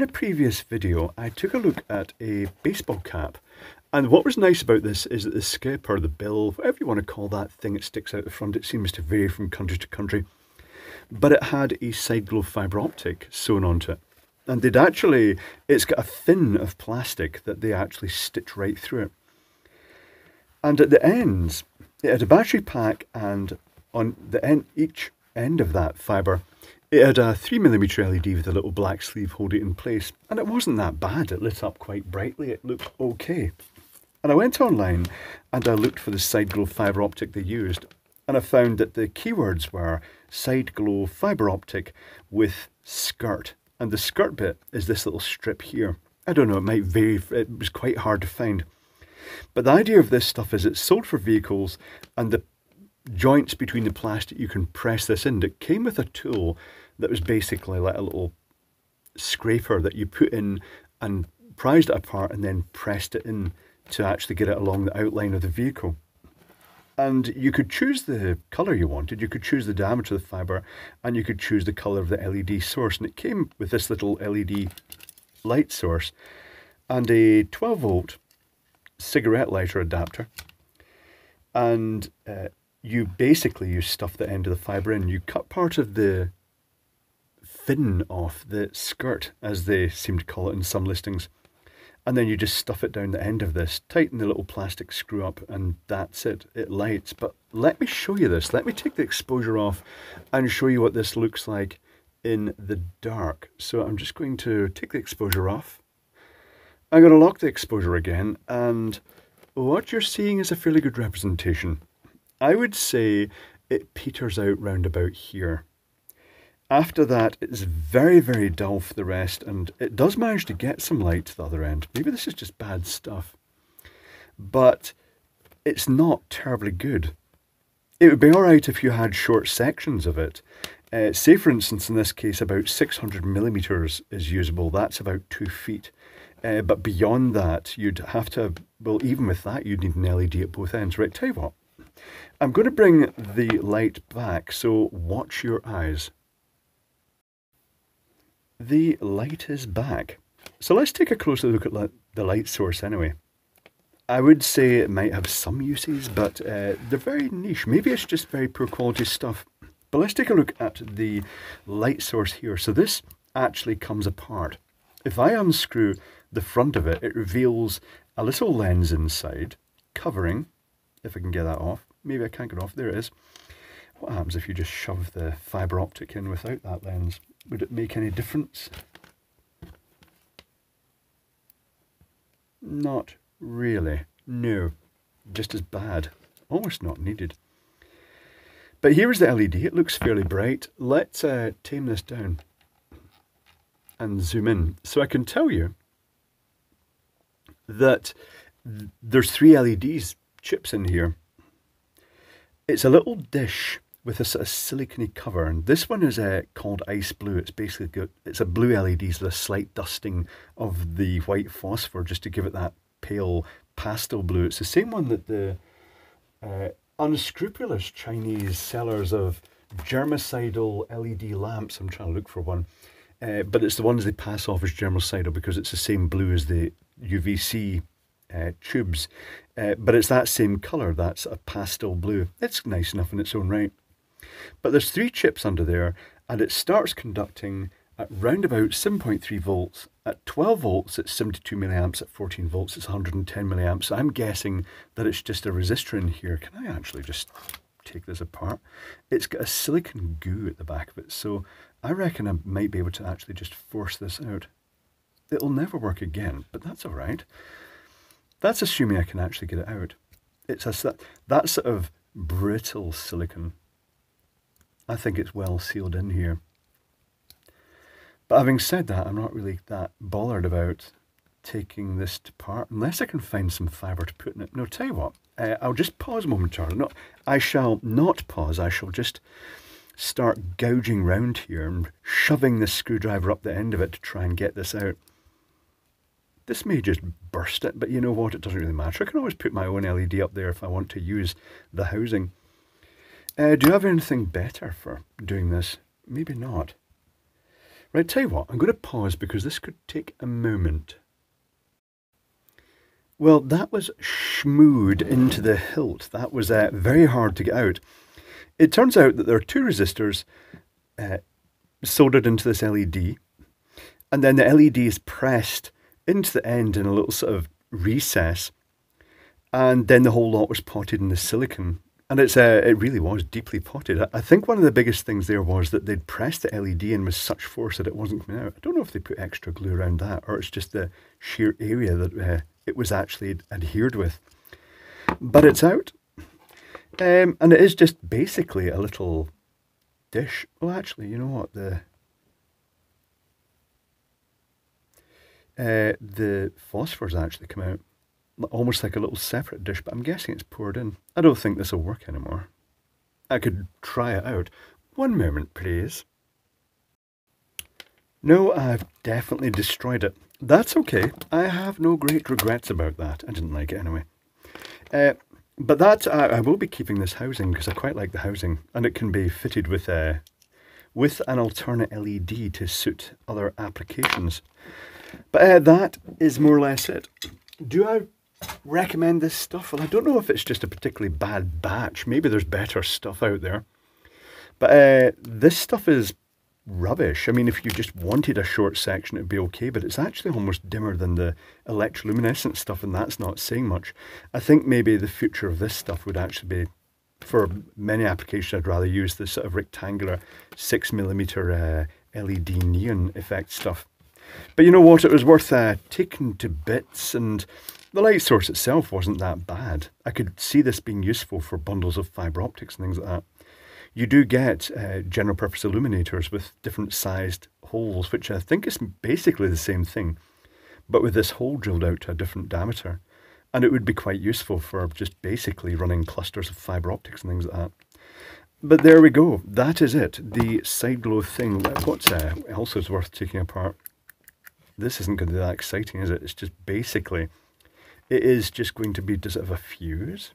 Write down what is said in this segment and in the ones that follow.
in a previous video, I took a look at a baseball cap. And what was nice about this is that the skip or the bill, whatever you want to call that thing that sticks out the front, it seems to vary from country to country. But it had a side glow fibre optic sewn onto it. And they'd actually, it's got a fin of plastic that they actually stitch right through it. And at the ends, it had a battery pack and on the end, each end of that fibre, it had a 3mm LED with a little black sleeve holding it in place, and it wasn't that bad. It lit up quite brightly, it looked okay. And I went online and I looked for the side glow fibre optic they used, and I found that the keywords were side glow fibre optic with skirt. And the skirt bit is this little strip here. I don't know, it might vary, it was quite hard to find. But the idea of this stuff is it's sold for vehicles, and the joints between the plastic, you can press this in. It came with a tool that was basically like a little scraper that you put in and prized it apart and then pressed it in to actually get it along the outline of the vehicle. And you could choose the colour you wanted, you could choose the diameter of the fibre, and you could choose the colour of the LED source. And it came with this little LED light source and a 12 volt cigarette lighter adapter. And uh, you basically you stuff the end of the fibre in. You cut part of the fin off the skirt, as they seem to call it in some listings. And then you just stuff it down the end of this, tighten the little plastic screw up, and that's it. It lights. But let me show you this. Let me take the exposure off and show you what this looks like in the dark. So I'm just going to take the exposure off. I'm going to lock the exposure again, and what you're seeing is a fairly good representation. I would say it peters out round about here. After that, it's very, very dull for the rest, and it does manage to get some light to the other end. Maybe this is just bad stuff. But it's not terribly good. It would be alright if you had short sections of it. Uh, say, for instance, in this case, about 600 millimeters is usable. That's about two feet. Uh, but beyond that, you'd have to, well, even with that, you'd need an LED at both ends. Right, tell you what, I'm going to bring the light back, so watch your eyes. The light is back. So let's take a closer look at the light source anyway. I would say it might have some uses, but uh, they're very niche. Maybe it's just very poor quality stuff. But let's take a look at the light source here. So this actually comes apart. If I unscrew the front of it, it reveals a little lens inside, covering, if I can get that off, maybe I can't get off. There it is. What happens if you just shove the fibre optic in without that lens? Would it make any difference? Not really. No. Just as bad. Almost not needed. But here is the LED. It looks fairly bright. Let's uh, tame this down and zoom in. So I can tell you that there's three LEDs chips in here. It's a little dish with a sort of silicony cover, and this one is uh, called ice blue. It's basically got, it's a blue LED with a slight dusting of the white phosphor just to give it that pale pastel blue. It's the same one that the uh, unscrupulous Chinese sellers of germicidal LED lamps. I'm trying to look for one. Uh, but it's the ones they pass off as germicidal because it's the same blue as the UVC uh, tubes. Uh, but it's that same colour, that's a pastel blue. It's nice enough in its own right. But there's three chips under there, and it starts conducting at round about 7.3 volts. At 12 volts, it's 72 milliamps. At 14 volts, it's 110 milliamps. So I'm guessing that it's just a resistor in here. Can I actually just take this apart? It's got a silicon goo at the back of it, so I reckon I might be able to actually just force this out. It'll never work again, but that's all right. That's assuming I can actually get it out. It's a, that sort of brittle silicon. I think it's well sealed in here. But having said that, I'm not really that bothered about taking this to part unless I can find some fibre to put in it. No, tell you what, uh, I'll just pause momentarily. No, I shall not pause. I shall just start gouging round here and shoving the screwdriver up the end of it to try and get this out. This may just burst it, but you know what? It doesn't really matter. I can always put my own LED up there if I want to use the housing. Uh, do you have anything better for doing this? Maybe not. Right, tell you what, I'm going to pause because this could take a moment. Well, that was schmooed into the hilt. That was uh, very hard to get out. It turns out that there are two resistors uh, soldered into this LED, and then the LED is pressed into the end in a little sort of recess, and then the whole lot was potted in the silicon and it's uh, it really was deeply potted. I think one of the biggest things there was that they'd pressed the LED in with such force that it wasn't coming out. I don't know if they put extra glue around that or it's just the sheer area that uh, it was actually adhered with. But it's out. Um, and it is just basically a little dish. Well, actually, you know what? The uh, the phosphors actually come out almost like a little separate dish, but I'm guessing it's poured in. I don't think this will work anymore. I could try it out. One moment, please. No, I've definitely destroyed it. That's okay. I have no great regrets about that. I didn't like it anyway. Uh, but that, I, I, will be keeping this housing because I quite like the housing. And it can be fitted with, a, uh, with an alternate LED to suit other applications. But uh, that is more or less it. Do I recommend this stuff? Well, I don't know if it's just a particularly bad batch. Maybe there's better stuff out there. But uh, this stuff is rubbish. I mean, if you just wanted a short section, it'd be okay, but it's actually almost dimmer than the electroluminescent stuff, and that's not saying much. I think maybe the future of this stuff would actually be, for many applications, I'd rather use this sort of rectangular 6mm uh, LED neon effect stuff. But you know what? It was worth uh, taking to bits and the light source itself wasn't that bad. I could see this being useful for bundles of fibre optics and things like that. You do get uh, general purpose illuminators with different sized holes, which I think is basically the same thing, but with this hole drilled out to a different diameter. And it would be quite useful for just basically running clusters of fibre optics and things like that. But there we go. That is it. The side glow thing. What uh, else is worth taking apart? This isn't going to be that exciting, is it? It's just basically it is just going to be, does it have a fuse?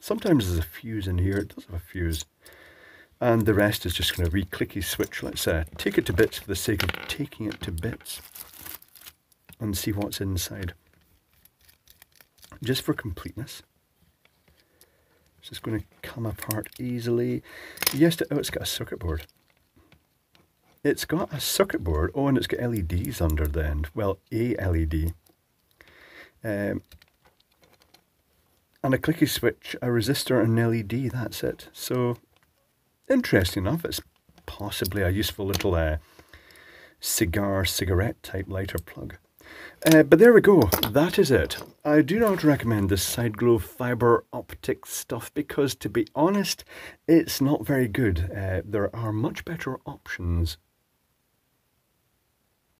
Sometimes there's a fuse in here, it does have a fuse. And the rest is just going to re-clicky switch. Let's uh, take it to bits for the sake of taking it to bits. And see what's inside. Just for completeness. It's just going to come apart easily. Yes, oh, it's got a circuit board. It's got a circuit board. Oh, and it's got LEDs under the end. Well, a LED. Um, and a clicky switch, a resistor and an LED, that's it. So, interesting enough, it's possibly a useful little uh, cigar, cigarette type lighter plug. Uh, but there we go, that is it. I do not recommend this side glow fibre optic stuff because, to be honest, it's not very good. Uh, there are much better options